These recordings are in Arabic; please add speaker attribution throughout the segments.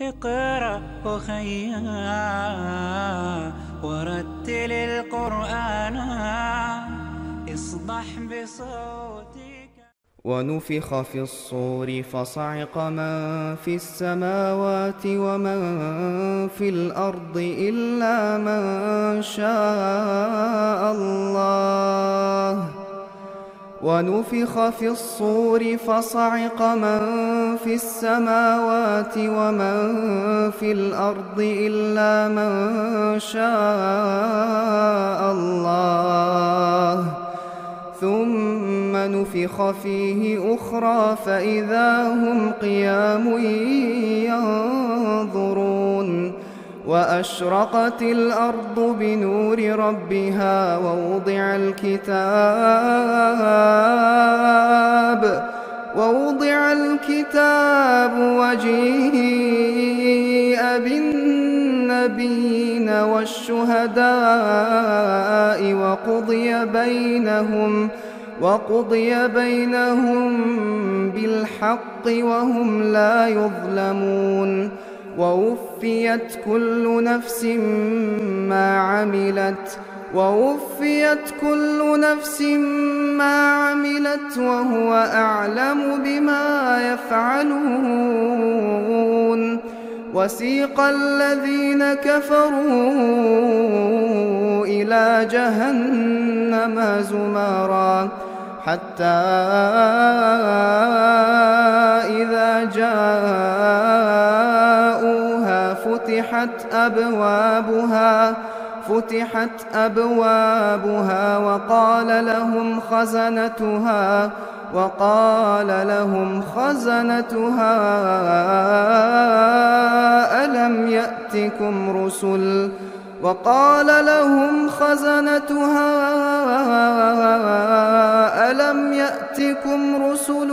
Speaker 1: اقرأ أخيا ورتل القرآن. اصبح بصوتك.
Speaker 2: ونفخ في الصور فصعق من في السماوات ومن في الأرض إلا من شاء الله. ونفخ في الصور فصعق من في السماوات ومن في الأرض إلا من شاء الله. ثم نفخ فيه أخرى فإذا هم قيام ينظرون. وأشرقت الأرض بنور ربها ووضع الكتاب وجيء بالنبيين والشهداء وقضي بينهم وقضي بينهم بالحق وهم لا يظلمون. ووفيت كل نفس ما عملت ووفيت كل نفس ما عملت وهو أعلم بما يفعلون. وسيق الذين كفروا إلى جهنم زمرا حتى إذا جاءوها فتحت أبوابها فتحت أبوابها وقال لهم خزنتها وقال لهم خزنتها ألم يأتكم رسل وقال لهم خزنتها ألم يأتكم رسل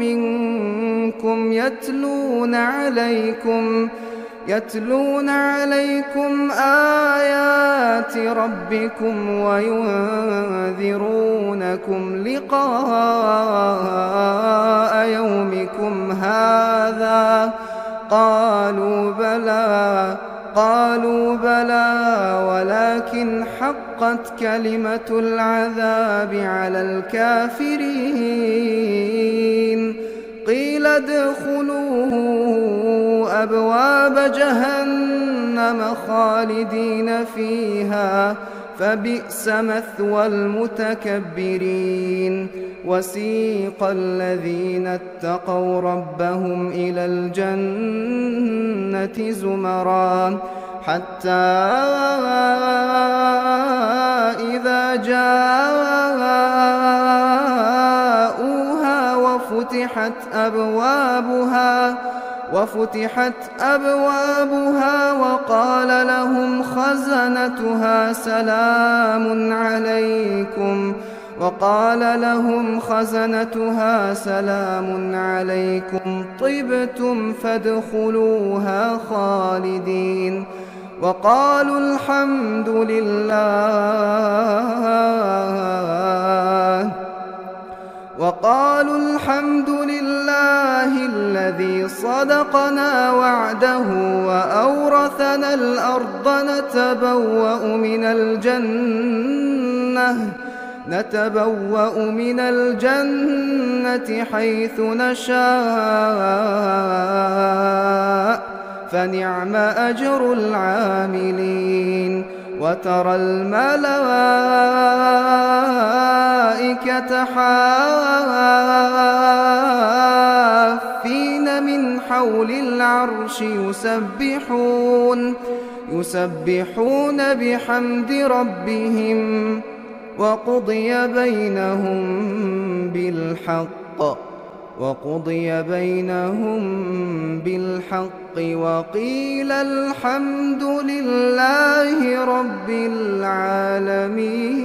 Speaker 2: منكم يتلون عليكم يتلون عليكم آيات ربكم وينذرونكم لقاء يومكم هذا. قالوا بلى قالوا بلى ولكن حقت كلمة العذاب على الكافرين. قيل ادخلوا أبواب جهنم خالدين فيها فبئس مثوى المتكبرين. وسيق الذين اتقوا ربهم إلى الجنة زمرا حتى إذا جاءوها وفتحت أبوابها وفتحت أبوابها وقال لهم خزنتها سلام عليكم. وقال لهم خزنتها سلام عليكم. طبتم فادخلوها خالدين. وقالوا الحمد لله. وقالوا الحمد لله الذي صدقنا وعده وأورثنا الأرض نتبوأ من الجنة نتبوأ من الجنة حيث نشاء فنعم أجر العاملين وترى الملائكة حافين من حول العرش يسبحون يسبحون بحمد ربهم وقضي بينهم بالحق وقضي بينهم بالحق وقيل الحمد لله رب العالمين.